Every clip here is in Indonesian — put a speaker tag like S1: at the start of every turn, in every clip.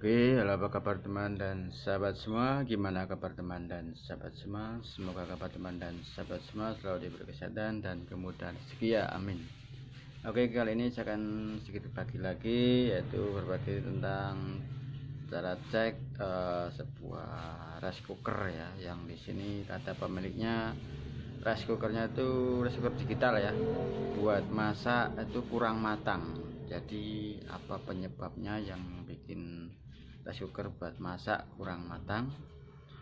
S1: Oke, halo apa kabar teman dan sahabat semua? Gimana kabar teman dan sahabat semua? Semoga kabar teman dan sahabat semua selalu diberi kesehatan dan kemudahan rezeki ya, amin. Oke, kali ini saya akan sedikit berbagi lagi yaitu berbagi tentang cara cek uh, sebuah rice cooker ya, yang di sini kata pemiliknya rice cookernya itu rice cooker digital ya, buat masak itu kurang matang. Jadi apa penyebabnya yang bikin rice cooker buat masak kurang matang.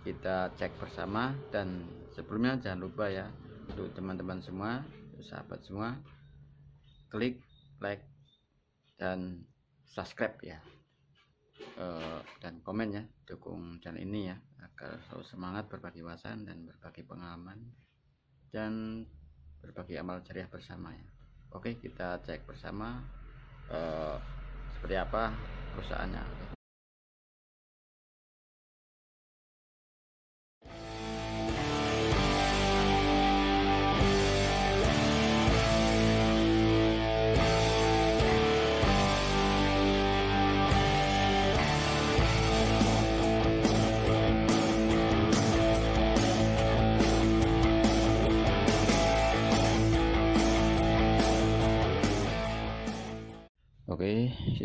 S1: Kita cek bersama dan sebelumnya jangan lupa ya untuk teman-teman semua sahabat semua klik like dan subscribe ya. E, dan komen ya dukung channel ini ya agar selalu semangat berbagi wawasan dan berbagi pengalaman dan berbagi amal jariah bersama ya. Oke kita cek bersama e, seperti apa perusahaannya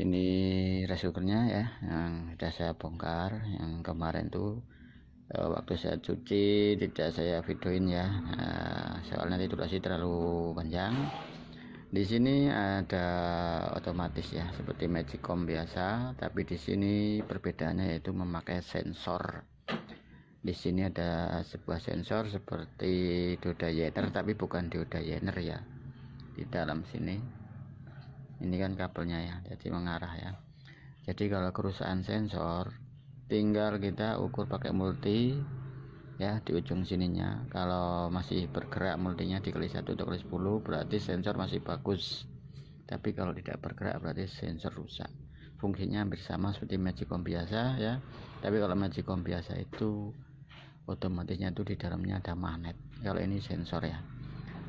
S1: Sini resukernya ya yang sudah saya bongkar yang kemarin tuh eh, waktu saya cuci tidak saya videoin ya. Nah, soalnya durasi terlalu panjang. Di sini ada otomatis ya seperti Magicom biasa tapi di sini perbedaannya yaitu memakai sensor. Di sini ada sebuah sensor seperti dioda Yener tapi bukan dioda Yener ya di dalam sini ini kan kabelnya ya jadi mengarah ya. Jadi kalau kerusakan sensor tinggal kita ukur pakai multi ya di ujung sininya. Kalau masih bergerak multinya dikali 1 dikali 10 berarti sensor masih bagus. Tapi kalau tidak bergerak berarti sensor rusak. Fungsinya hampir sama seperti magicom biasa ya. Tapi kalau magicom biasa itu otomatisnya itu di dalamnya ada magnet. Kalau ini sensor ya.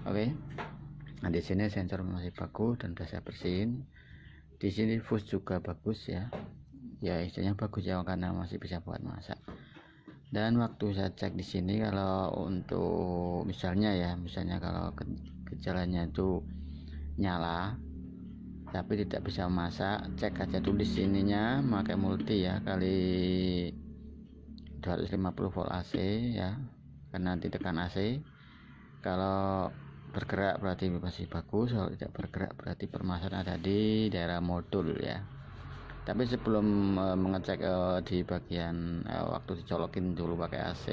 S1: Oke? okay? Nah di sini sensor masih bagus dan sudah saya bersihin. Di sini fuse juga bagus ya. Ya istilahnya bagus ya karena masih bisa buat masak. Dan waktu saya cek di sini kalau untuk misalnya ya misalnya kalau gejalanya itu nyala tapi tidak bisa masak cek aja tulis sininya pakai multi ya kali 250 volt AC ya karena nanti tekan AC kalau bergerak berarti masih bagus kalau tidak bergerak berarti permasalahan ada di daerah modul ya. Tapi sebelum uh, mengecek uh, di bagian uh, waktu dicolokin dulu pakai AC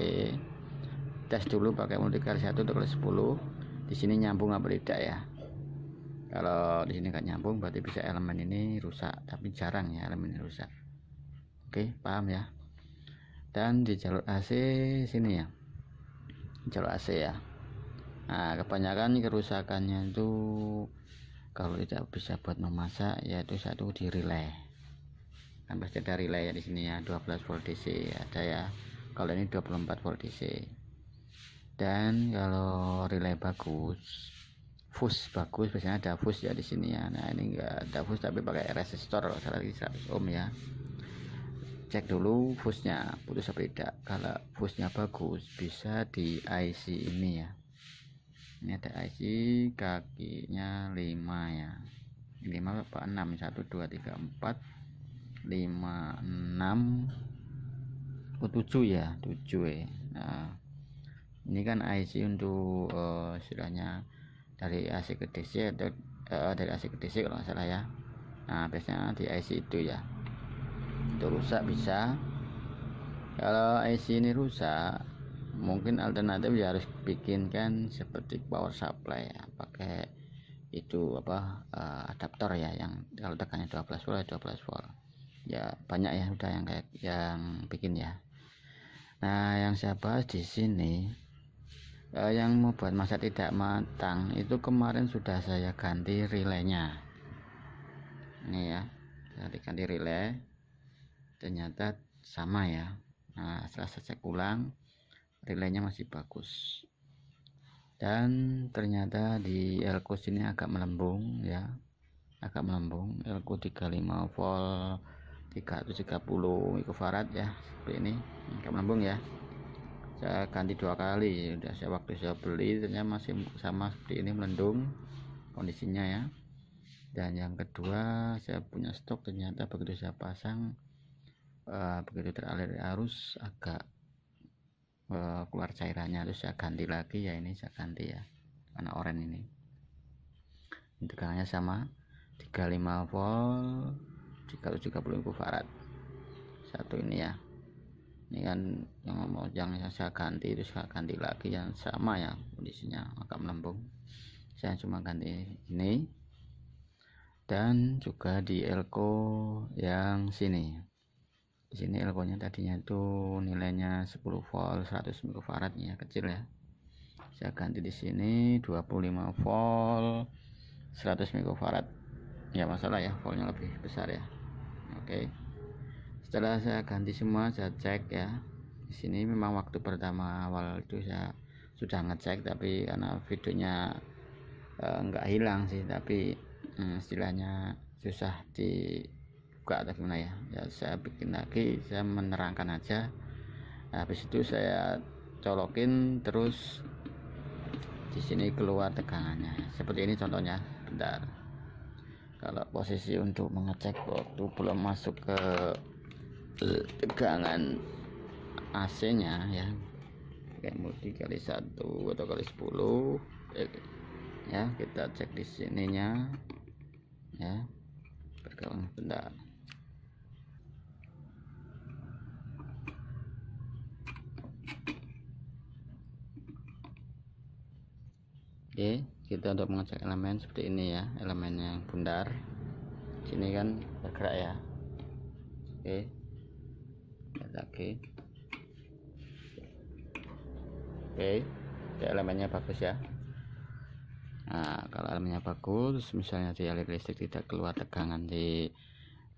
S1: tes dulu pakai multikar 1 untuk 10 di sini nyambung apa tidak ya? Kalau di sini nggak nyambung berarti bisa elemen ini rusak tapi jarang ya elemen ini rusak. Oke paham ya? Dan di jalur AC sini ya jalur AC ya nah kebanyakan kerusakannya itu kalau tidak bisa buat memasak yaitu satu di relay. Kan pasti ada relay ya di sini ya 12 volt DC ada ya. Kalau ini 24 volt DC dan kalau relay bagus fuse bagus biasanya ada fuse ya di sini ya. Nah ini enggak ada fuse tapi pakai resistor kalau salah 100 ohm ya. Cek dulu fuse-nya putus apa tidak. Kalau fuse-nya bagus bisa di IC ini ya ini ada IC kakinya 5 ya. 5 apa 6 1 2 3 4 5 6 oh 7 ya? 7 ya. Nah ini kan IC untuk uh, istilahnya dari AC ke DC atau uh, dari AC ke DC kalau nggak salah ya. Nah biasanya di IC itu ya. Itu rusak bisa. Kalau IC ini rusak mungkin alternatif ya harus bikinkan seperti power supply ya pakai itu apa uh, adaptor ya yang kalau tekannya 12 volt 12 ya volt. Ya banyak ya udah yang kayak yang bikin ya. Nah yang saya bahas di sini uh, yang membuat masa tidak matang itu kemarin sudah saya ganti relaynya. Ini ya saya ganti relay ternyata sama ya. Nah setelah saya cek ulang relaynya masih bagus. Dan ternyata di elko sini agak melembung ya. Agak melembung elko 35 volt 330 mikrofarad ya. Seperti ini nggak melambung ya. Saya ganti dua kali udah saya waktu saya beli ternyata masih sama seperti ini melendung kondisinya ya. Dan yang kedua saya punya stok ternyata begitu saya pasang uh, begitu teralir arus agak uh, keluar cairannya terus saya ganti lagi ya ini saya ganti ya warna oranye ini. Tegangannya sama 35 volt 330 farad satu ini ya. Ini kan yang mau yang saya ganti itu saya ganti lagi yang sama ya kondisinya agak melambung saya cuma ganti ini. Dan juga di elko yang sini di sini elko nya tadinya itu nilainya 10 volt 100 mikrofarad ya kecil ya. Saya ganti di sini 25 volt 100 mikrofarad. Ya masalah ya voltnya lebih besar ya. Oke. Setelah saya ganti semua saya cek ya. Di sini memang waktu pertama awal itu saya sudah ngecek tapi karena videonya eh, nggak hilang sih tapi eh, istilahnya susah dibuka atau gimana ya? Ya saya bikin lagi saya menerangkan aja. Habis itu saya colokin terus di sini keluar tegangannya. Seperti ini contohnya bentar. Kalau posisi untuk mengecek waktu belum masuk ke tegangan AC nya ya. Kayak multi kali satu atau kali 10 ya kita cek di sininya ya. Berkembang bentar Oke, kita untuk mengecek elemen seperti ini ya, elemen yang bundar. Sini kan bergerak ya. Oke. Lagi. Oke, ya, elemennya bagus ya. Nah, kalau elemennya bagus, misalnya di aliran listrik tidak keluar tegangan di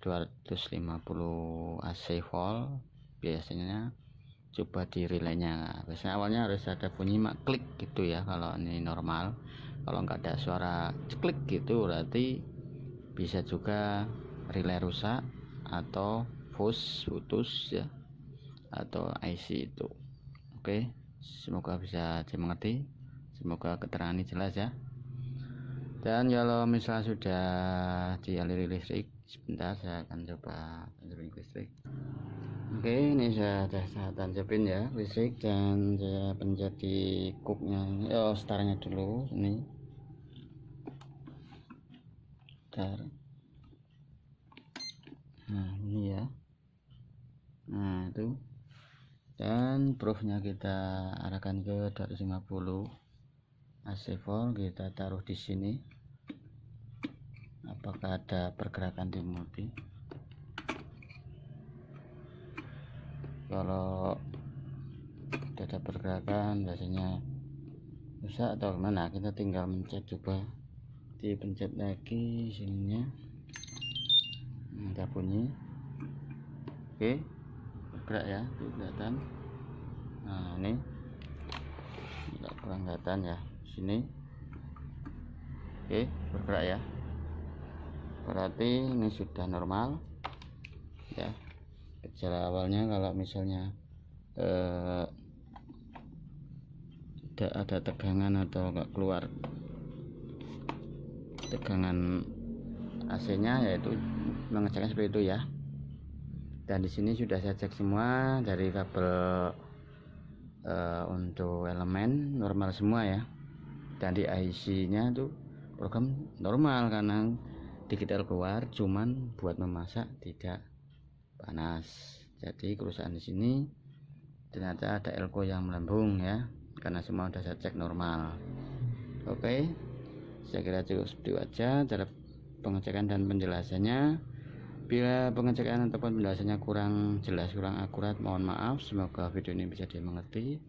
S1: 250 AC volt, biasanya coba di relaynya biasanya awalnya harus ada bunyi mak klik gitu ya kalau ini normal. Kalau nggak ada suara klik gitu berarti bisa juga relay rusak atau fuse putus ya atau IC itu. Oke semoga bisa dimengerti. Semoga keterangan ini jelas ya. Dan kalau misalnya sudah dialiri listrik sebentar saya akan coba listrik oke ini saya sudah saya tancapin ya listrik dan saya pencet di cooknya. Oh startnya dulu ini. Bentar. nah ini ya. Nah itu. Dan proofnya kita arahkan ke 250 AC volt kita taruh di sini. Apakah ada pergerakan di multi kalau tidak ada pergerakan biasanya rusak atau gimana? Kita tinggal mencet coba dipencet lagi sininya. Ada bunyi. Oke bergerak ya kelihatan. Nah ini. Tidak kurang kelihatan ya sini. Oke bergerak ya. Berarti ini sudah normal ya gejala awalnya kalau misalnya eh, tidak ada tegangan atau enggak keluar tegangan AC nya yaitu mengeceknya seperti itu ya. Dan di sini sudah saya cek semua dari kabel uh, untuk elemen normal semua ya. Dan di IC nya itu program normal karena digital keluar cuman buat memasak tidak panas. Jadi kerusakan di sini ternyata ada elko yang melambung ya. Karena semua sudah saya cek normal. Oke. Saya kira cukup seperti aja cara pengecekan dan penjelasannya. Bila pengecekan ataupun penjelasannya kurang jelas kurang akurat mohon maaf. Semoga video ini bisa dimengerti.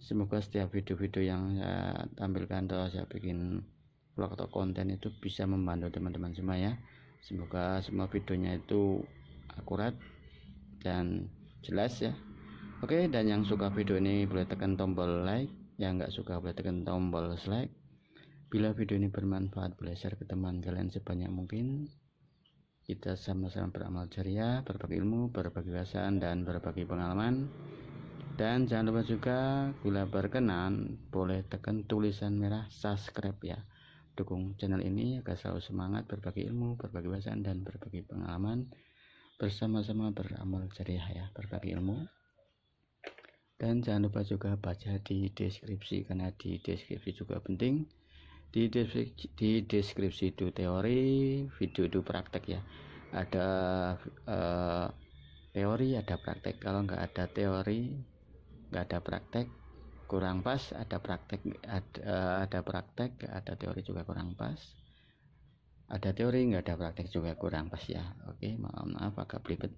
S1: Semoga setiap video-video yang saya tampilkan atau saya bikin vlog atau konten itu bisa membantu teman-teman semua ya. Semoga semua videonya itu akurat dan jelas ya. Oke dan yang suka video ini boleh tekan tombol like. Yang nggak suka boleh tekan tombol dislike bila video ini bermanfaat boleh share ke teman kalian sebanyak mungkin. Kita sama-sama beramal jariah berbagi ilmu berbagi wawasan dan berbagi pengalaman. Dan jangan lupa juga bila berkenan boleh tekan tulisan merah subscribe ya. Dukung channel ini agar selalu semangat berbagi ilmu berbagi wawasan dan berbagi pengalaman bersama-sama beramal jariah ya berbagi ilmu. Dan jangan lupa juga baca di deskripsi karena di deskripsi juga penting. Di deskripsi, di deskripsi itu teori video itu praktek ya. Ada uh, teori ada praktek. Kalau nggak ada teori nggak ada praktek kurang pas. Ada praktek ada, uh, ada praktek ada teori juga kurang pas ada teori nggak ada praktek juga kurang pas ya oke maaf maaf agak belibet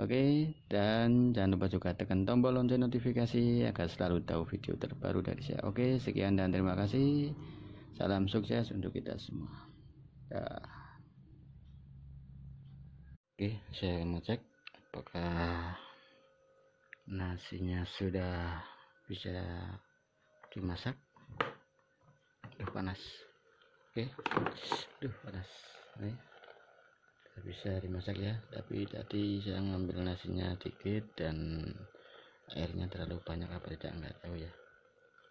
S1: Oke, dan jangan lupa juga tekan tombol lonceng notifikasi agar selalu tahu video terbaru dari saya. Oke, sekian dan terima kasih. Salam sukses untuk kita semua. Ya. Oke, saya mau cek apakah nasinya sudah bisa dimasak. Duh panas. Oke. Duh panas. Oke. bisa dimasak ya, tapi tadi saya ngambil nasinya dikit dan airnya terlalu banyak apa tidak nggak tahu ya.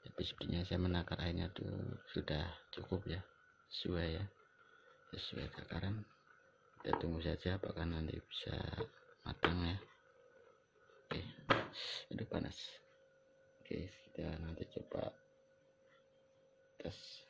S1: Tapi sepertinya saya menakar airnya tuh sudah cukup ya. Sesuai ya. Sesuai takaran. Kita tunggu saja apakah nanti bisa matang ya. Oke. Itu panas. Oke kita nanti coba tes